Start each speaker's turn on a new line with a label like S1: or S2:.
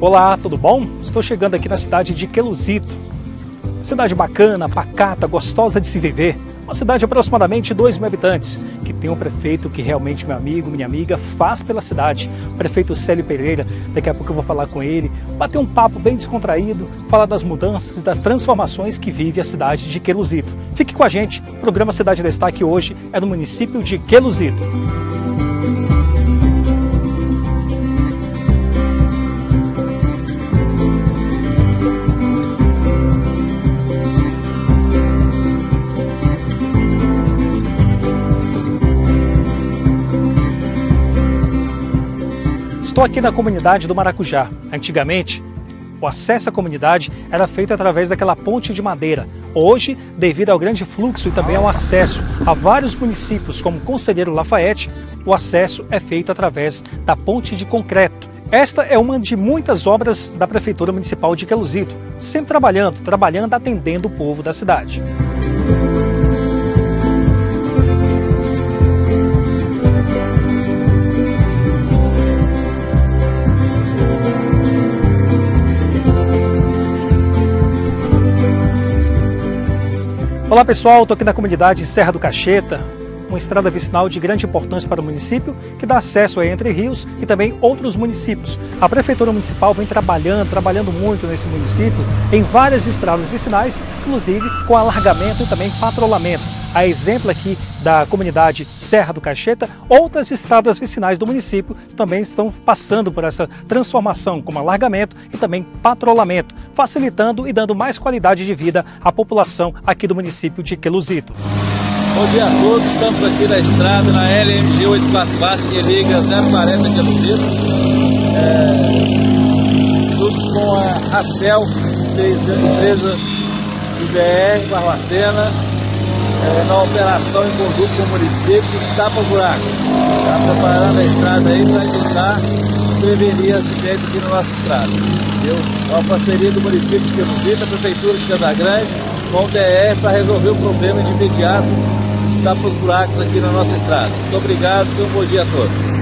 S1: Olá, tudo bom? Estou chegando aqui na cidade de Queluzito. Cidade bacana, pacata, gostosa de se viver. Uma cidade de aproximadamente 2 mil habitantes, que tem um prefeito que realmente meu amigo, minha amiga, faz pela cidade. Prefeito Célio Pereira, daqui a pouco eu vou falar com ele, bater um papo bem descontraído, falar das mudanças e das transformações que vive a cidade de Queluzito. Fique com a gente, o programa Cidade Destaque hoje é no município de Queluzito. Estou aqui na comunidade do Maracujá. Antigamente, o acesso à comunidade era feito através daquela ponte de madeira. Hoje, devido ao grande fluxo e também ao acesso a vários municípios, como Conselheiro Lafayette, o acesso é feito através da ponte de concreto. Esta é uma de muitas obras da Prefeitura Municipal de Queluzito, sempre trabalhando, trabalhando, atendendo o povo da cidade. Olá pessoal, estou aqui na comunidade Serra do Cacheta, uma estrada vicinal de grande importância para o município, que dá acesso a Entre Rios e também outros municípios. A Prefeitura Municipal vem trabalhando, trabalhando muito nesse município, em várias estradas vicinais, inclusive com alargamento e também patrulhamento. A exemplo aqui da comunidade Serra do Cacheta, outras estradas vicinais do município também estão passando por essa transformação, como alargamento e também patrulhamento, facilitando e dando mais qualidade de vida à população aqui do município de Queluzito.
S2: Bom dia a todos, estamos aqui na estrada, na LMG 844, que liga 040 de Queluzito, é, junto com a Racel, empresa do BR, Barbacena, é, na operação em conjunto com o município, tapa buraco. Está preparando a estrada aí para evitar prevenir acidentes aqui na nossa estrada. É uma parceria do município de a Prefeitura de Casagrande, com o DR para resolver o problema de imediato dos tapas buracos aqui na nossa estrada. Muito obrigado e um bom dia a todos.